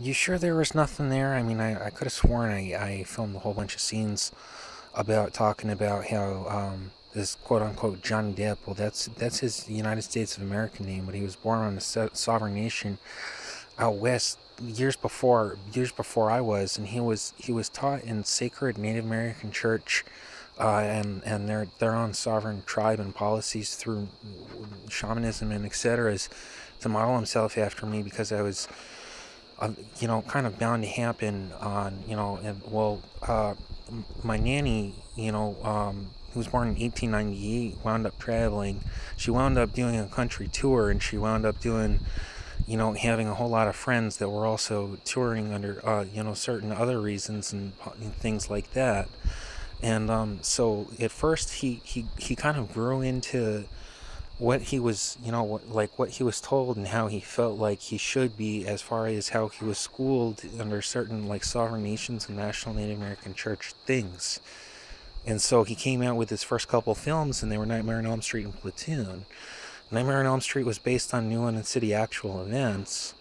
You sure there was nothing there? I mean, I, I could have sworn I, I filmed a whole bunch of scenes about talking about how um, this quote unquote Johnny Depp. Well, that's that's his United States of America name, but he was born on a so- sovereign nation out west years before years before I was, and he was he was taught in sacred Native American church. Uh, and and their their own sovereign tribe and policies through shamanism and etc. Is to model himself after me because I was uh, you know, kind of bound to happen on, you know, and well, uh, my nanny, you know, um, who was born in 1898, wound up traveling. She wound up doing a country tour, and she wound up doing, you know, having a whole lot of friends that were also touring under, uh, you know, certain other reasons and, and things like that. And um, so at first, he, he, he kind of grew into what he was, you know, like what he was told and how he felt like he should be as far as how he was schooled under certain like sovereign nations and national Native American church things. And so he came out with his first couple films, and they were Nightmare on Elm Street and Platoon. Nightmare on Elm Street was based on New London City actual events.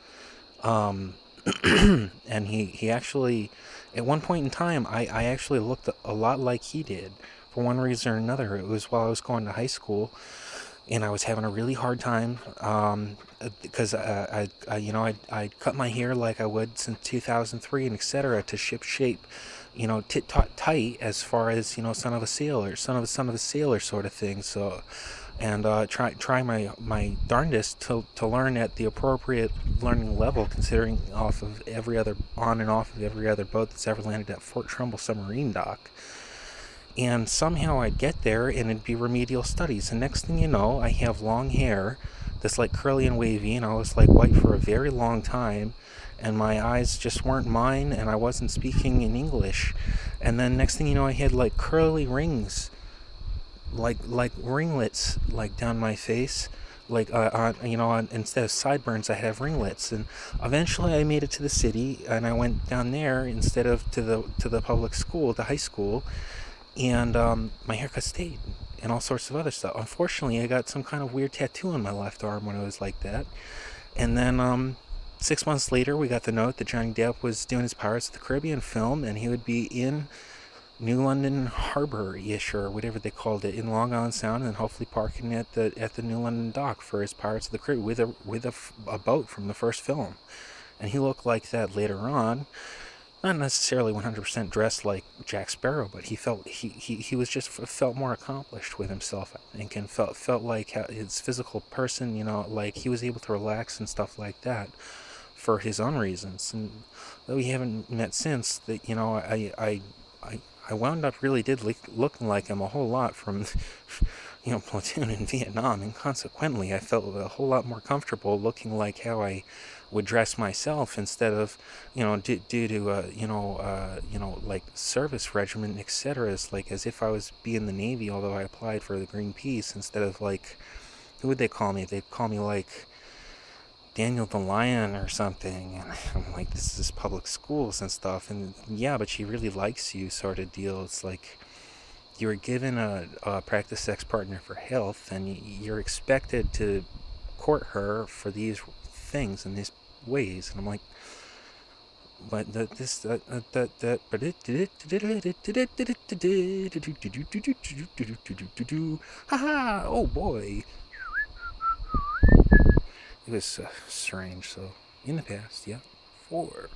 Um, and he, he actually, at one point in time, I, I actually looked a lot like he did for one reason or another. It was while I was going to high school and I was having a really hard time um, because I, I, I, you know, I, I cut my hair like I would since 2003 and etc. to ship shape, you know, tit tot tight as far as you know, son of a sailor, son of a son of a sailor sort of thing. So, and uh, try try my my darndest to to learn at the appropriate learning level, considering off of every other on and off of every other boat that's ever landed at Fort Trumbull submarine dock and somehow I'd get there and it'd be remedial studies. And next thing you know, I have long hair that's like curly and wavy, and I was like white for a very long time, and my eyes just weren't mine, and I wasn't speaking in English. And then next thing you know, I had like curly rings, like like ringlets, like down my face. Like uh, on, you know, on, instead of sideburns, I have ringlets, and eventually I made it to the city, and I went down there instead of to the to the public school, the high school, and um, my haircut stayed and all sorts of other stuff. Unfortunately, I got some kind of weird tattoo on my left arm when I was like that. And then um, six months later, we got the note that Johnny Depp was doing his Pirates of the Caribbean film, and he would be in New London Harbor-ish or whatever they called it in Long Island Sound, and hopefully parking at the at the New London dock for his Pirates of the Caribbean with a with a, a boat from the first film. And he looked like that later on not necessarily 100% dressed like Jack Sparrow, but he felt he, he, he was just felt more accomplished with himself, and felt felt like his physical person, you know, like he was able to relax and stuff like that for his own reasons. And though we haven't met since, that you know, I I I I wound up really did look, looking like him a whole lot from. you know, platoon in Vietnam, and consequently, I felt a whole lot more comfortable looking like how I would dress myself instead of, you know, due, due to, uh, you know, uh, you know, like service regiment, etc. It's like as if I was be in the Navy, although I applied for the Green Peace instead of like, who would they call me? They'd call me like Daniel the Lion or something. And I'm like, this is public schools and stuff. And yeah, but she really likes you, sort of deal. It's like you were given a, a practice sex partner for health, and you're expected to court her for these things in these ways. And I'm like, but that this that that that but it haha oh boy it was uh, strange so in the past yeah four